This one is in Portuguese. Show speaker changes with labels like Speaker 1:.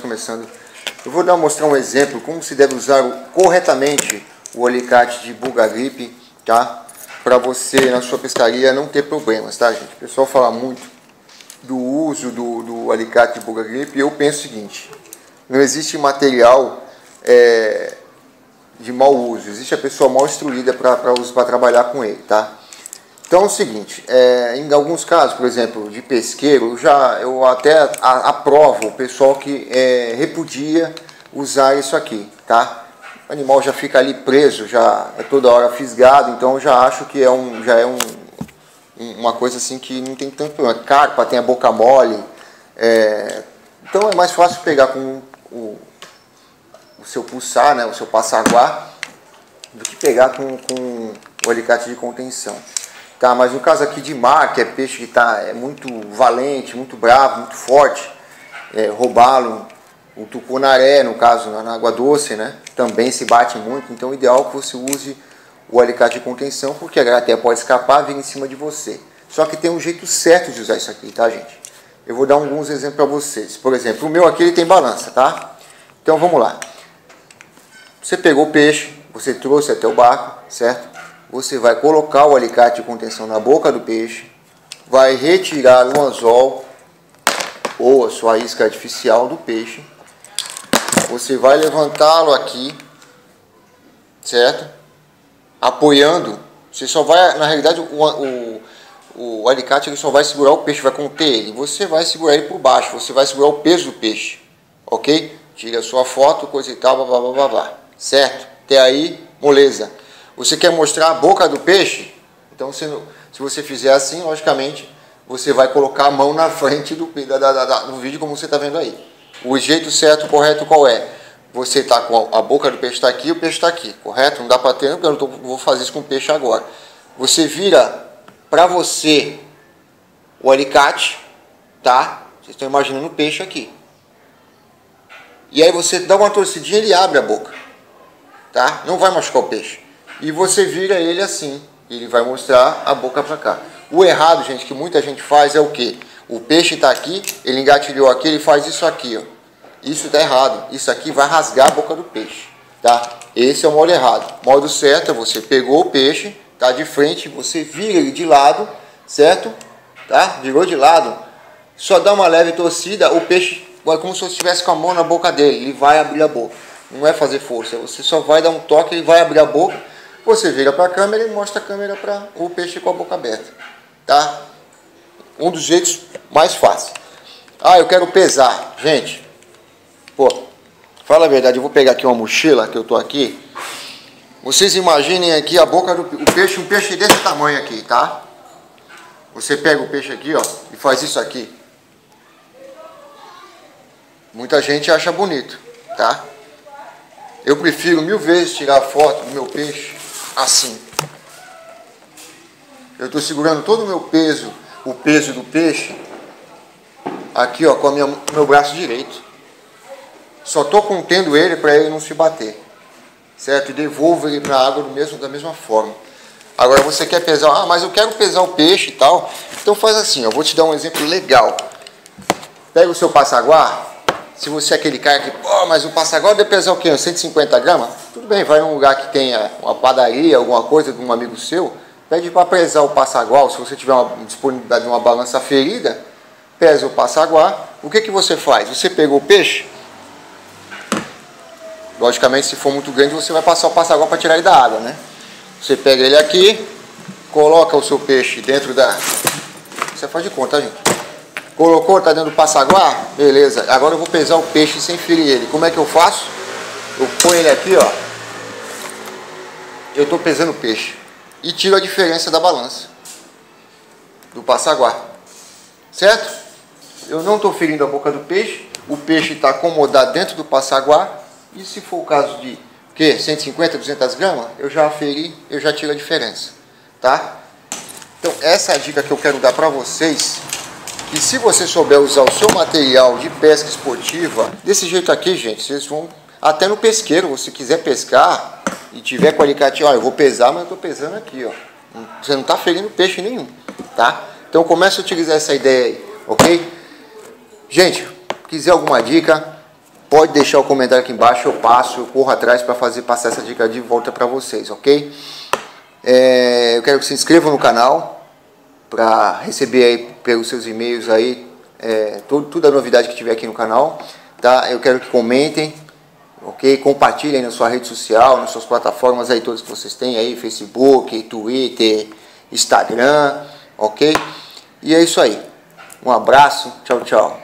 Speaker 1: começando. Eu vou dar, mostrar um exemplo como se deve usar corretamente o alicate de buga grip, tá? Para você na sua pescaria não ter problemas, tá gente? O pessoal fala muito do uso do, do alicate de buga grip e eu penso o seguinte, não existe material é, de mau uso, existe a pessoa mal instruída para trabalhar com ele, tá? Então é o seguinte, é, em alguns casos, por exemplo, de pesqueiro, já, eu até aprovo o pessoal que é, repudia usar isso aqui, tá? O animal já fica ali preso, já é toda hora fisgado, então já acho que é um, já é um, uma coisa assim que não tem tanto problema. Carpa tem a boca mole, é, então é mais fácil pegar com o, o seu pulsar, né, o seu passaguá, do que pegar com, com o alicate de contenção. Tá, mas no caso aqui de mar, que é peixe que tá, é muito valente, muito bravo, muito forte, é, roubá-lo, o tucunaré, no caso, na água doce, né? Também se bate muito, então o ideal é que você use o alicate de contenção, porque a até pode escapar e vir em cima de você. Só que tem um jeito certo de usar isso aqui, tá, gente? Eu vou dar alguns exemplos para vocês. Por exemplo, o meu aqui ele tem balança, tá? Então vamos lá. Você pegou o peixe, você trouxe até o barco, certo? Você vai colocar o alicate de contenção na boca do peixe, vai retirar o anzol ou a sua isca artificial do peixe, você vai levantá-lo aqui, certo? Apoiando, você só vai, na realidade, o, o, o alicate ele só vai segurar o peixe, vai conter ele, você vai segurar ele por baixo, você vai segurar o peso do peixe, ok? Tira a sua foto, coisa e tal, blá blá blá blá, blá. certo? Até aí, moleza. Você quer mostrar a boca do peixe? Então, se, se você fizer assim, logicamente, você vai colocar a mão na frente do, da, da, da, do vídeo, como você está vendo aí. O jeito certo, correto, qual é? Você está com a, a, boca do peixe está aqui, o peixe está aqui, correto? Não dá para ter, eu tô, vou fazer isso com o peixe agora. Você vira para você o alicate, tá? Vocês estão imaginando o peixe aqui. E aí você dá uma torcidinha e ele abre a boca, tá? Não vai machucar o peixe e você vira ele assim. Ele vai mostrar a boca para cá. O errado, gente, que muita gente faz é o que? O peixe está aqui, ele engatilhou aqui, ele faz isso aqui, ó. Isso está errado. Isso aqui vai rasgar a boca do peixe, tá? Esse é o modo errado. Modo certo é você pegou o peixe, tá de frente, você vira ele de lado, certo? Tá? Virou de lado. Só dá uma leve torcida, o peixe é como se você estivesse com a mão na boca dele, ele vai abrir a boca. Não é fazer força, você só vai dar um toque, ele vai abrir a boca você vira para a câmera e mostra a câmera para o peixe com a boca aberta. Tá? Um dos jeitos mais fáceis. Ah, eu quero pesar. Gente, pô, fala a verdade, eu vou pegar aqui uma mochila que eu tô aqui. Vocês imaginem aqui a boca do peixe, um peixe desse tamanho aqui, tá? Você pega o peixe aqui, ó, e faz isso aqui. Muita gente acha bonito, tá? Eu prefiro mil vezes tirar foto do meu peixe assim. Eu estou segurando todo o meu peso, o peso do peixe, aqui ó, com o meu braço direito. Só estou contendo ele para ele não se bater. Certo? E devolvo ele para a água do mesmo, da mesma forma. Agora você quer pesar, ah, mas eu quero pesar o peixe e tal. Então faz assim, eu vou te dar um exemplo legal. Pega o seu passaguá, se você é aquele cara que, pô, mas o passaguá deve pesar o quê? 150 gramas? Tudo bem, vai num lugar que tenha uma padaria, alguma coisa de um amigo seu, pede para pesar o passaguá, se você tiver uma disponibilidade de uma balança ferida, pesa o passaguá. O que, que você faz? Você pegou o peixe, logicamente se for muito grande você vai passar o passaguá para tirar ele da água, né? Você pega ele aqui, coloca o seu peixe dentro da... Você faz de conta, gente Colocou, tá dentro do passaguá? Beleza. Agora eu vou pesar o peixe sem ferir ele. Como é que eu faço? Eu ponho ele aqui, ó. Eu estou pesando o peixe. E tiro a diferença da balança. Do passaguá. Certo? Eu não estou ferindo a boca do peixe. O peixe está acomodado dentro do passaguá. E se for o caso de que 150, 200 gramas, eu já feri, eu já tiro a diferença. Tá? Então essa é a dica que eu quero dar para vocês e se você souber usar o seu material de pesca esportiva, desse jeito aqui, gente, vocês vão até no pesqueiro, se quiser pescar e tiver com alicate, ó, eu vou pesar, mas eu estou pesando aqui, ó. Você não está ferindo peixe nenhum, tá? Então comece a utilizar essa ideia aí, ok? Gente, quiser alguma dica, pode deixar o comentário aqui embaixo, eu passo, eu corro atrás para fazer passar essa dica de volta para vocês, ok? É, eu quero que se inscrevam no canal para receber aí pelos seus e-mails aí é, tudo, toda a novidade que tiver aqui no canal, tá? Eu quero que comentem, ok? Compartilhem na sua rede social, nas suas plataformas aí todas que vocês têm aí, Facebook, Twitter, Instagram, ok? E é isso aí. Um abraço, tchau, tchau.